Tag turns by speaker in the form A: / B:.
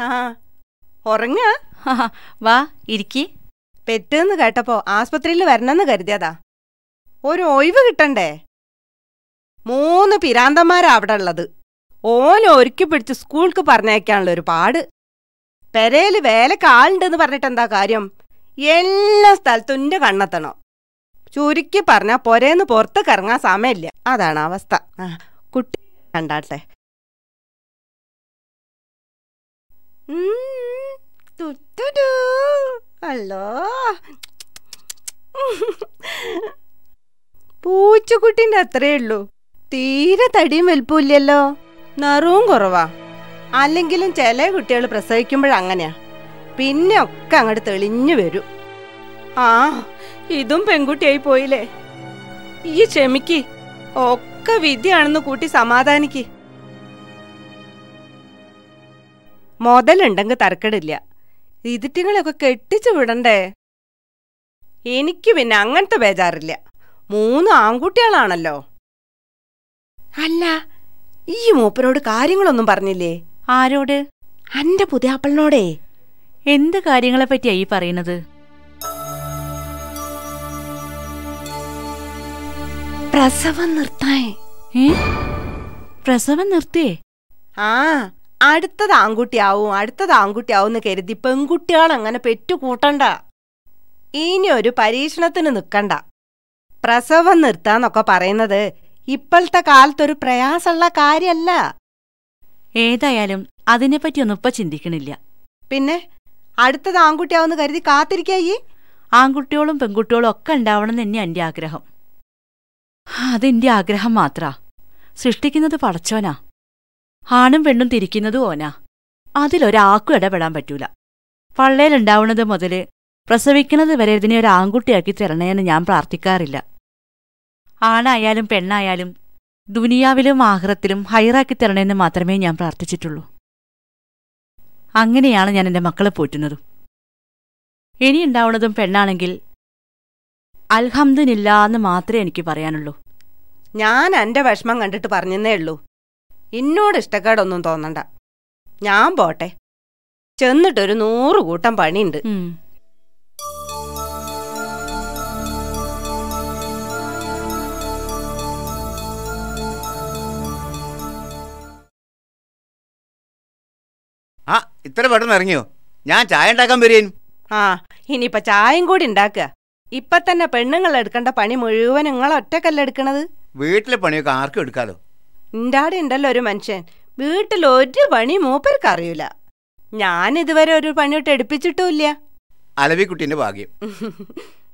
A: ആ ഉറങ്ങ.
B: വാ ഇരിക്കി.
A: പെറ്റെന്ന് കേട്ടപ്പോ ആസ്പത്രിയിൽ വരണമെന്ന് കരുതിയതാ. ഒരു ഒഴിവ് കിട്ടണ്ടേ? മൂന്ന് പിരാന്തന്മാരാ അവിടെ ഉള്ളത്. ഓനെ ഒരുക്കി പിടിച്ച് സ്കൂൾക്ക് പറഞ്ഞയക്കാനുള്ള ഒരു പാട്. പെരയിൽ വേലക്ക് ആളുണ്ടെന്ന് പറഞ്ഞിട്ട് എന്താ കാര്യം? എല്ലാ സ്ഥലത്തും എന്റെ കണ്ണെത്തണം. ചുരുക്കി പറഞ്ഞാ പൊരേന്ന് പുറത്തേക്ക് ഇറങ്ങാൻ സമയമില്ല. അതാണ് അവസ്ഥ. കുട്ടി കണ്ടാട്ടെ. അല്ലോ പൂച്ചക്കുട്ടിന്റെ അത്രേ ഉള്ളൂ. തീരെ തടിയും വലുപ്പമില്ലല്ലോ നിറവും കുറവാ. അല്ലെങ്കിലും ചില കുട്ടികൾ പ്രസവിക്കുമ്പോഴങ്ങനെയാ പിന്നെ ഒക്കെ അങ്ങോട്ട് തെളിഞ്ഞു വരും. ആ ഇതും പെൺകുട്ടിയായി പോയില്ലേ. ഈ ക്ഷമിക്ക്. ഒക്കെ വിധിയാണെന്ന് കൂട്ടി സമാധാനിക്ക്. മുതലുണ്ടെങ്കിൽ തരക്കടില്ല ഇതിറ്റിങ്ങളൊക്കെ കെട്ടിച്ചു വിടണ്ടേ? എനിക്ക് പിന്നെ അങ്ങനത്തെ ബേജാറില്ല. മൂന്ന് ആൺകുട്ടികളാണല്ലോ. അല്ല ഈ മൂപ്പരോട് കാര്യങ്ങളൊന്നും പറഞ്ഞില്ലേ?
B: ആരോട്?
A: അന്റെ പുതിയാപ്പളിനോടേ.
B: എന്ത് കാര്യങ്ങളെ പറ്റിയാ ഈ പറയുന്നത്?
A: പ്രസവം നിർത്താൻ.
B: പ്രസവം നിർത്തിയേ?
A: ആ അടുത്തത് ആൺകുട്ടിയാവും അടുത്തത് ആൺകുട്ടിയാവും എന്ന് കരുതി പെൺകുട്ടികൾ അങ്ങനെ പെറ്റു കൂട്ടണ്ട ഇനി ഒരു പരീക്ഷണത്തിന് നിൽക്കണ്ട പ്രസവം നിർത്താന്നൊക്കെ പറയുന്നത് ഇപ്പോഴത്തെ കാലത്തൊരു പ്രയാസമുള്ള കാര്യമല്ല
B: ഏതായാലും അതിനെപ്പറ്റിയൊന്നും ഇപ്പൊ ചിന്തിക്കണില്ല.
A: പിന്നെ അടുത്തത് ആൺകുട്ടിയാവുന്ന് കരുതി കാത്തിരിക്കായി
B: ആൺകുട്ടികളും പെൺകുട്ടികളും ഒക്കെ ഉണ്ടാവണം എന്ന് തന്നെ എന്റെ ആഗ്രഹം അതെന്റെ ആഗ്രഹം മാത്രാ. സൃഷ്ടിക്കുന്നത് പടച്ചോനാ. ആണും പെണ്ണും തിരിക്കുന്നതും ഓനാ. അതിലൊരാൾക്കും ഇടപെടാൻ പറ്റൂല. പള്ളയിലുണ്ടാവുന്നത് മുതൽ പ്രസവിക്കുന്നത് വരെ ഇതിനെ ഒരു ആൺകുട്ടിയാക്കി തരണേന്ന് ഞാൻ പ്രാർത്ഥിക്കാറില്ല. ആണായാലും പെണ്ണായാലും ദുനിയാവിലും ആഹ്റത്തിലും ഹൈറാക്കി തരണേന്ന് മാത്രമേ ഞാൻ പ്രാർത്ഥിച്ചിട്ടുള്ളൂ. അങ്ങനെയാണ് ഞാൻ എന്റെ മക്കളെ പോറ്റുന്നതും. ഇനിയുണ്ടാവുന്നതും പെണ്ണാണെങ്കിൽ അൽഹംദിനില്ലാന്ന് മാത്രമേ എനിക്ക് പറയാനുള്ളൂ.
A: ഞാൻ എന്റെ വിഷമം കണ്ടിട്ട് പറഞ്ഞെന്നേ ഉള്ളൂ. എന്നോട് ഇഷ്ടക്കേടൊന്നും തോന്നണ്ട. ഞാൻ പോട്ടെ. ചെന്നിട്ടൊരു നൂറ് കൂട്ടം പണിയുണ്ട്.
C: ആ ഇത്ര പെട്ടെന്ന് ഇറങ്ങിയോ? ഞാൻ ചായ ഉണ്ടാക്കാൻ വരേനും
A: ആ ഇനിയിപ്പോ ചായയും കൂടി ഉണ്ടാക്കുക. ഇപ്പൊ തന്നെ പെണ്ണുങ്ങൾ എടുക്കേണ്ട പണി മുഴുവൻ നിങ്ങൾ ഒറ്റക്കല്ല എടുക്കണത്?
C: വീട്ടിലെ പണിയൊക്കെ ആർക്കും എടുക്കാലോ?
A: ഇണ്ടാടെ ഉണ്ടല്ലോ ഒരു മനുഷ്യൻ. വീട്ടിൽ ഒരു പണി മൂപ്പർക്ക് അറിയൂല ഞാൻ ഇതുവരെ ഒരു പണിയൊട്ട് എടുപ്പിച്ചിട്ടുമില്ല
C: അലവിക്കുട്ടിന്റെ ഭാഗ്യം.